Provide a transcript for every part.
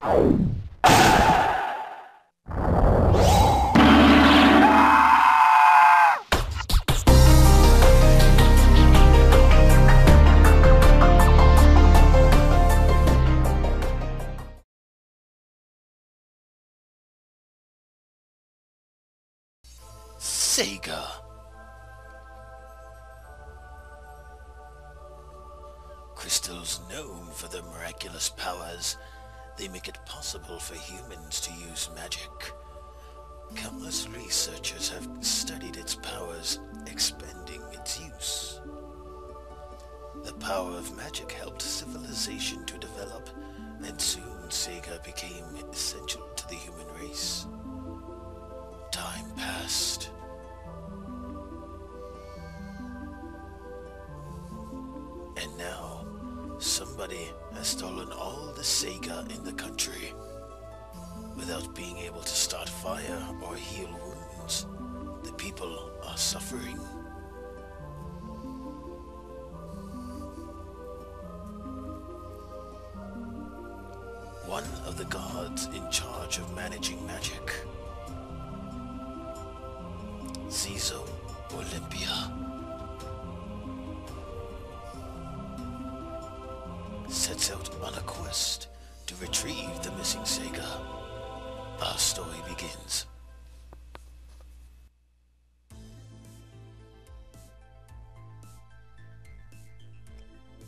Syega. They make it possible for humans to use magic. Countless researchers have studied its powers, expanding its use. The power of magic helped civilization to develop, and soon Syega became essential to the human race. Time passed. And now, somebody has stolen all Syega in the country. Without being able to start fire or heal wounds, the people are suffering. One of the gods in charge of managing magic, Zizou Olympia, out on a quest to retrieve the missing Syega. Our story begins.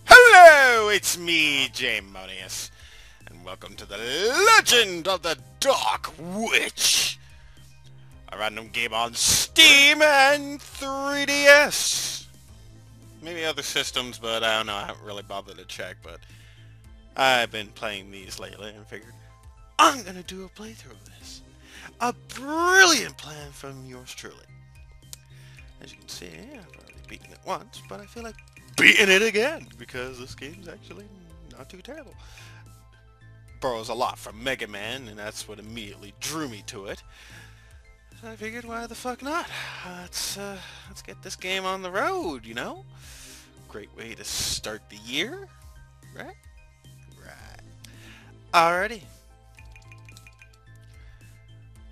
Hello, it's me, Jaymonius, and welcome to the Legend of the Dark Witch, a random game on Steam and 3DS. Maybe other systems, but I don't know. I haven't really bothered to check, but I've been playing these lately and figured I'm gonna do a playthrough of this. A brilliant plan from yours truly. As you can see, I've already beaten it once, but I feel like beating it again because this game's actually not too terrible. Borrows a lot from Mega Man, and that's what immediately drew me to it. So I figured, why the fuck not? Let's uh, let's get this game on the road, you know. Great way to start the year? Right. Alrighty.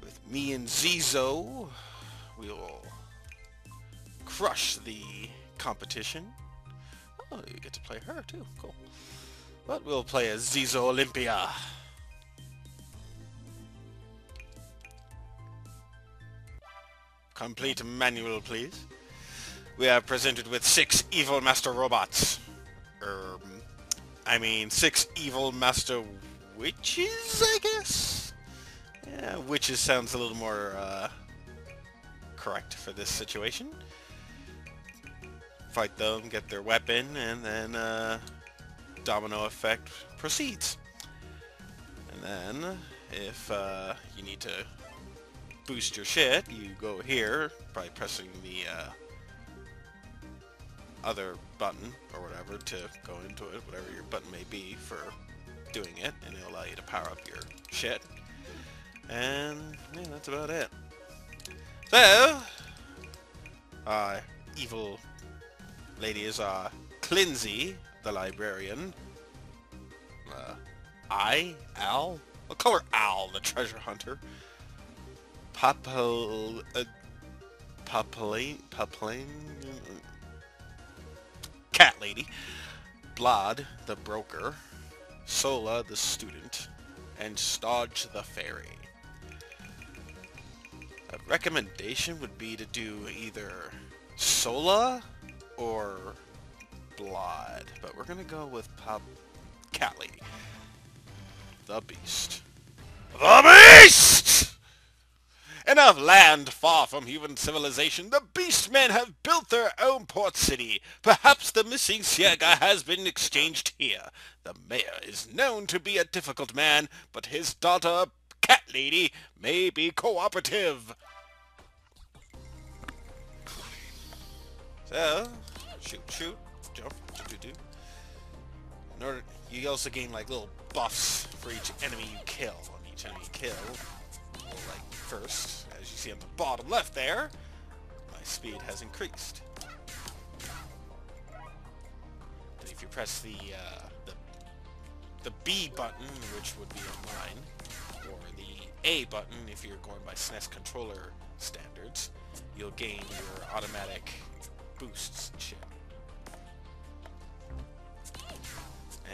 With me and Zizou, we'll crush the competition. Oh, you get to play her too. Cool. But we'll play as Zizou Olympia. Complete manual, please. We are presented with six evil master robots. Um, I mean, six evil master witches, I guess? Yeah, witches sounds a little more, uh, correct for this situation fight them, get their weapon, and then uh, domino effect proceeds. And then, if uh, you need to boost your shit, you go here by pressing the uh, other button or whatever to go into it, whatever your button may be for doing it, and it'll allow you to power up your shit. And yeah, that's about it. So, uh, evil ladies are Clinzy, the librarian. Uh, I, Al, I'll call her Al, the treasure hunter. Papal, uh, Papalane, cat lady. Blad, the broker. Sola, the student. And Stodge, the fairy. A recommendation would be to do either Sola or Blood, but we're gonna go with Pop The Beast. The Beast! A land far from human civilization, the Beastmen have built their own port city. Perhaps the missing Syega has been exchanged here. The mayor is known to be a difficult man, but his daughter, Cat Lady, may be cooperative. So, shoot, shoot, jump, do, do, do. In order, you also gain like little buffs for each enemy you kill. On each enemy you kill, like first, as you see on the bottom left there, my speed has increased. If you press the uh, the the B button, which would be on mine, or the A button, if you're going by SNES controller standards, you'll gain your automatic boosts and shit.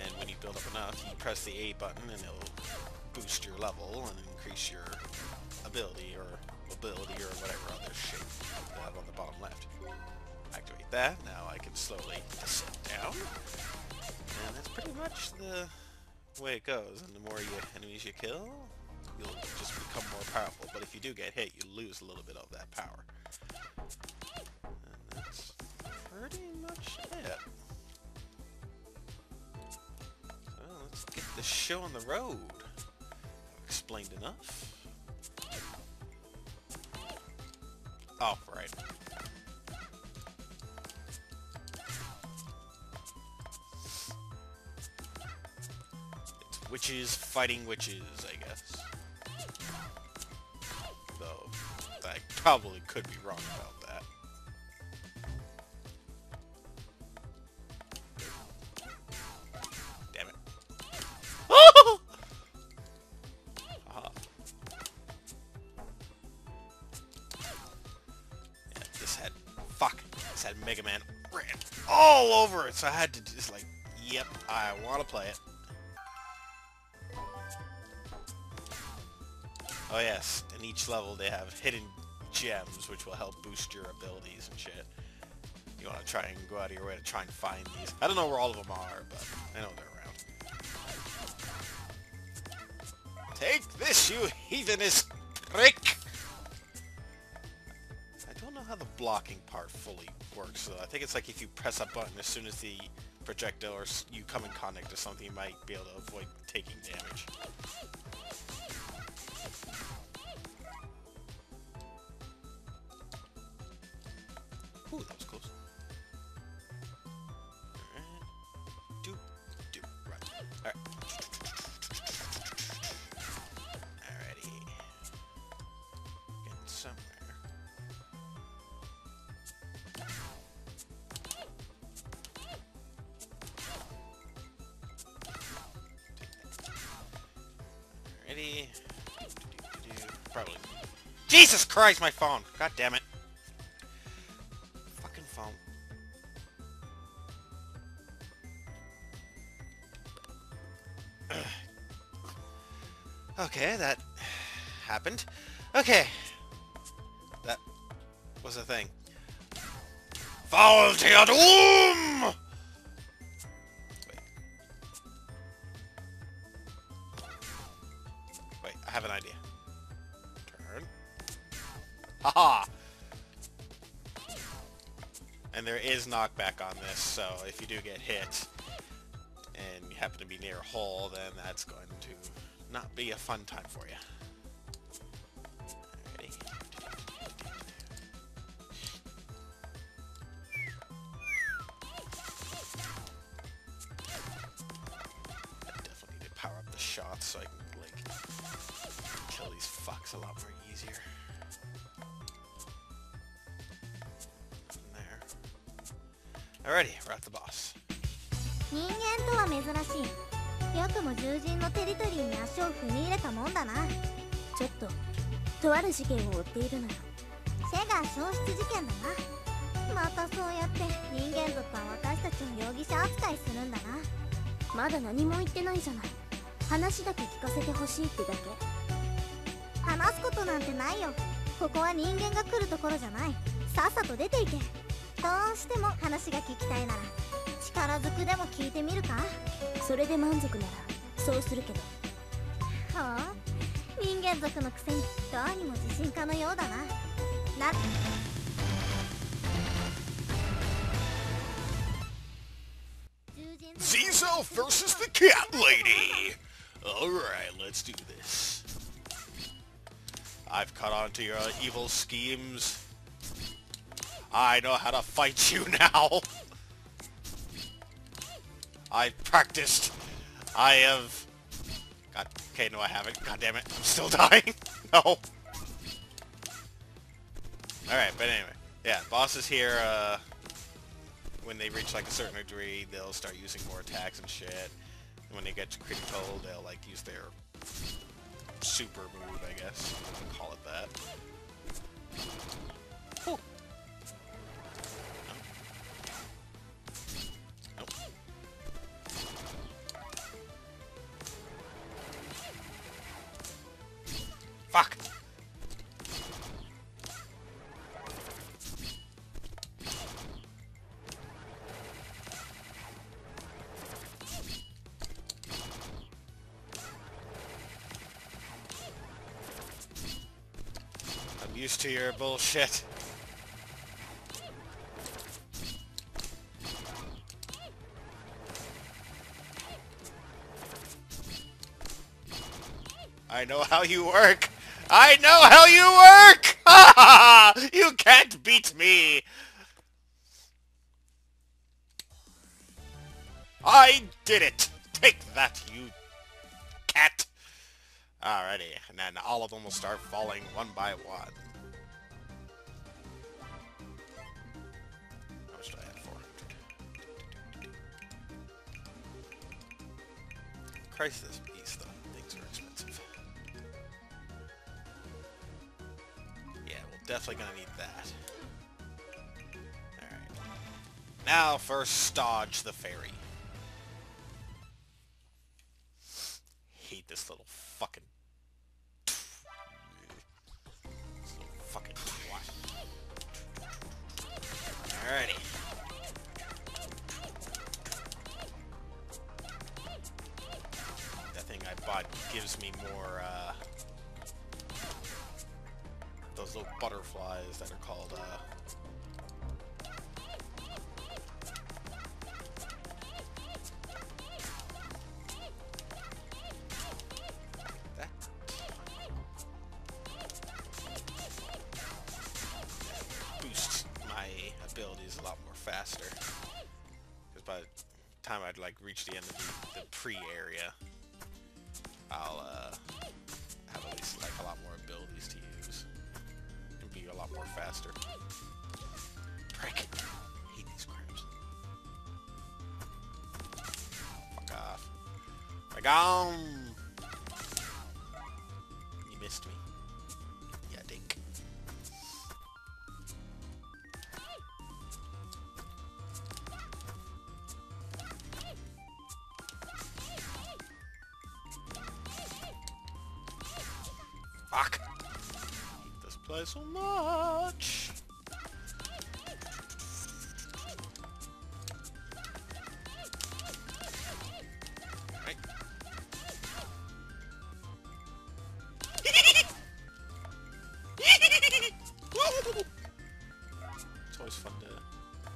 And when you build up enough, you press the A button and it'll boost your level and increase your ability or mobility or whatever other shape you have on the bottom left. Activate that. Now I can slowly descend down. And that's pretty much the way it goes. And the more you, enemies you kill, you'll just become more powerful. But if you do get hit, you lose a little bit of that power. And that's pretty much it. Let's get the show on the road. Explained enough. Oh, right. It's witches fighting witches, I guess. Though, I probably could be wrong about that. Over it, so I had to just like, yep, I want to play it. Oh yes, in each level they have hidden gems which will help boost your abilities and shit. You want to try and go out of your way to try and find these. I don't know where all of them are, but I know they're around. Take this, you heathenish prick! I don't know how the blocking part fully works, though. I think it's like if you press a button as soon as the projectile or you come in contact with something, you might be able to avoid taking damage. Ooh, that was close. Probably. Jesus Christ, my phone! God damn it. Fucking phone. Okay, that happened. Okay. That was a thing. Fall to your doom! Knockback on this, so if you do get hit and you happen to be near a hole, then that's going to not be a fun time for you. Power up the shots so I can like kill these fucks a lot more easier. Alrighty, we're at the boss. 人間とは珍しい。よくも獣人のテリトリーに足を踏み入れたもんだな。ちょっととある事件を追っているのよ。セガ消失事件だな。またそうやって人間族は私たちを容疑者扱いするんだな。まだ何も言ってないじゃない。話だけ聞かせてほしいってだけ。話すことなんてないよ。ここは人間が来るところじゃない。さっさと出ていけ。どうしても話が聞きたいなら力ずくでも聞いてみるかそれで満足ならそうするけどはあ人間族のくせにどうにも自信家のようだなな Zizo versus the cat lady! Alright, let's do this. I've caught on to your evil schemes. I know how to fight you now. I practiced. I have... God, okay, no I haven't. God damn it, I'm still dying. no. Alright, but anyway. Yeah, bosses here, uh... When they reach like a certain degree, they'll start using more attacks and shit. And when they get to critical, they'll like use their super move, I guess. Call it that. Fuck! I'm used to your bullshit. I know how you work. I know how you work! you can't beat me! I did it! Take that, you cat! Alrighty, and then all of them will start falling one by one. How much I have? 400. Christ, this beast, though. Definitely gonna need that. Alright. Now first, Stodge the Fairy. Butterflies that are called, uh... My abilities a lot more faster. Because by the time I'd like reach the end of the, the pre-area, I'll uh, have at least like a lot more abilities to use a lot more faster. I hate these crabs. Fuck off. Like um. This so much. It's always fun to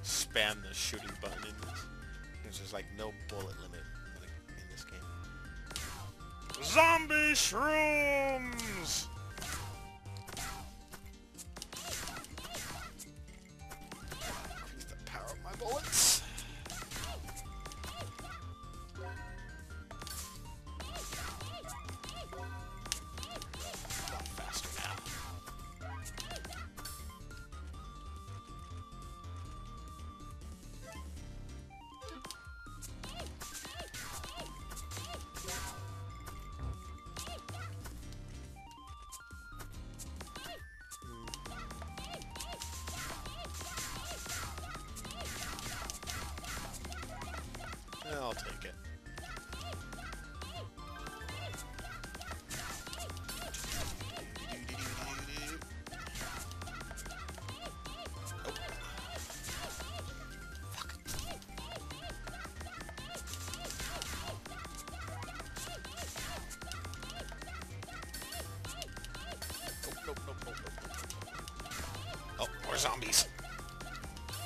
spam the shooting button in this. There's like no bullet limit in this game. Zombie shrooms! Zombies.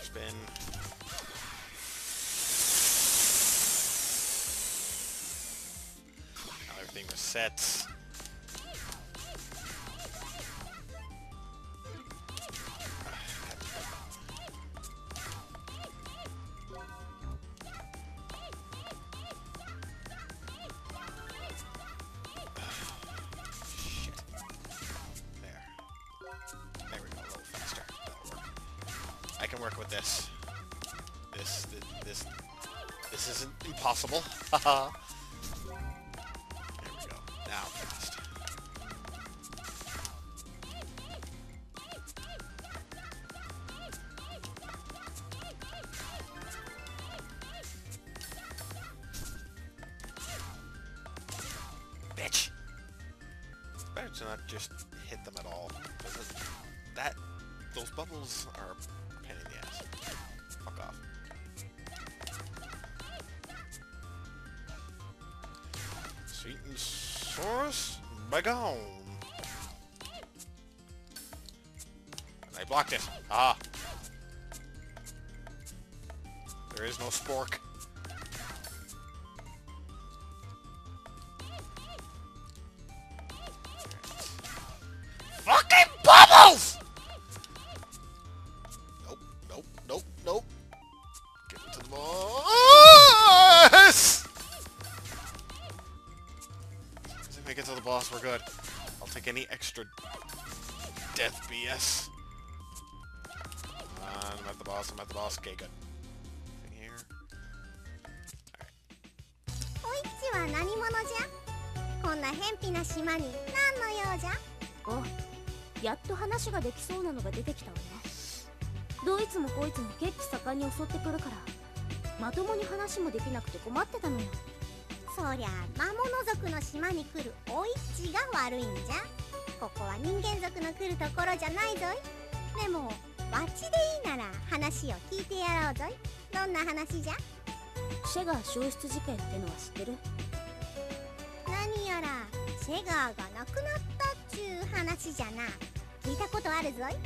Spin. Now everything. Work with this. This, this, this, this isn't impossible. Haha. Source, begone. And I blocked it. Ah. There is no spork. I'll take any extra death BS. Come on, I'm at the boss, I'm at the boss. Okay, good. Thing here. おいっちは何者じゃ?こんな偏僻な島に何の用じゃ?おやっと話ができそうなのが出てきたわねどいつもこいつも血気盛んに襲ってくるからまともに話もできなくて困ってたのよそりゃ魔物族の島に来るおいっちが悪いんじゃ。ここは人間族の来るところじゃないぞい。でもわっちでいいなら話を聞いてやろうぞい。どんな話じゃ？シェガー消失事件ってのは知ってる？何やらシェガーが亡くなったっちゅう話じゃな。聞いたことあるぞい。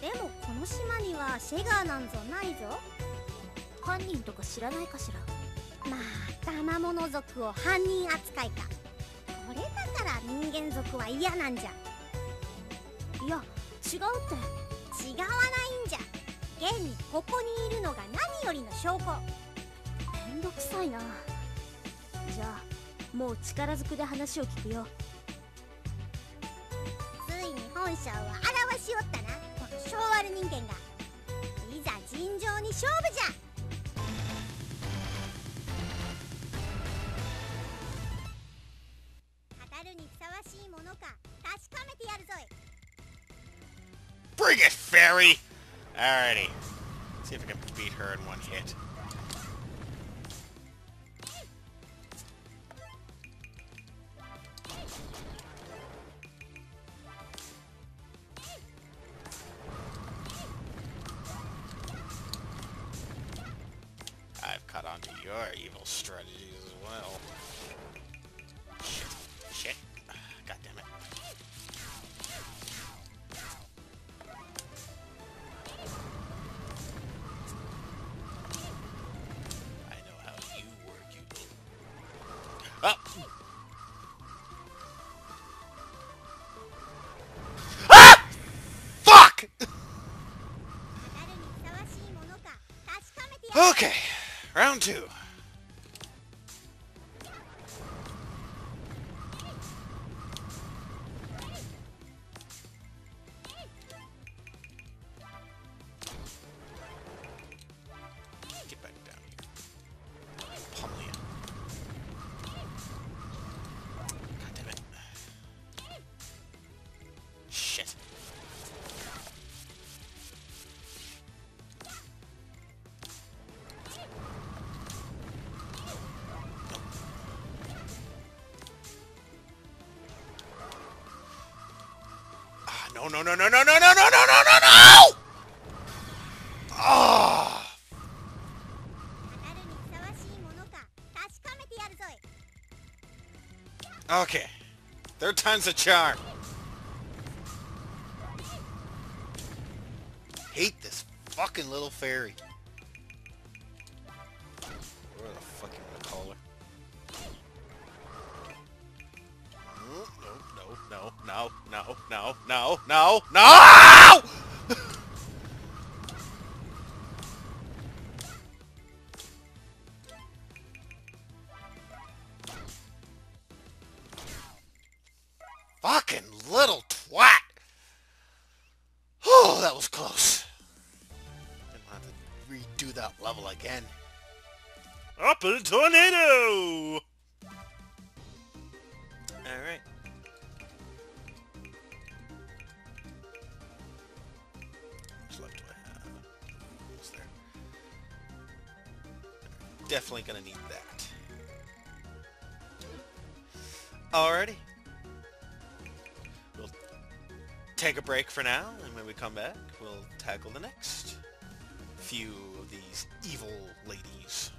でもこの島にはシェガーなんぞないぞ。犯人とか知らないかしら？また魔物族を犯人扱いか。これだから人間族は嫌なんじゃ。いや違うって。違わないんじゃ。現にここにいるのが何よりの証拠。めんどくさいな。じゃあもう力ずくで話を聞くよ。ついに本性を表しおったな。この昭和人間が。いざ尋常に勝負じゃ。Bring it, fairy! Alrighty. Let's see if I can beat her in one hit. I've caught on to your evil strategies as well. Okay, round two. No, no, no, no, no, no, no, no, no, no, no, no! Okay. Third time's a charm. Hate this fucking little fairy. No, no, no, no, no, no, no, no! Fucking little twat! Oh, that was close. Didn't have to redo that level again. Up in a tornado! Gonna need that. Alrighty. We'll take a break for now, and when we come back, we'll tackle the next few of these evil ladies.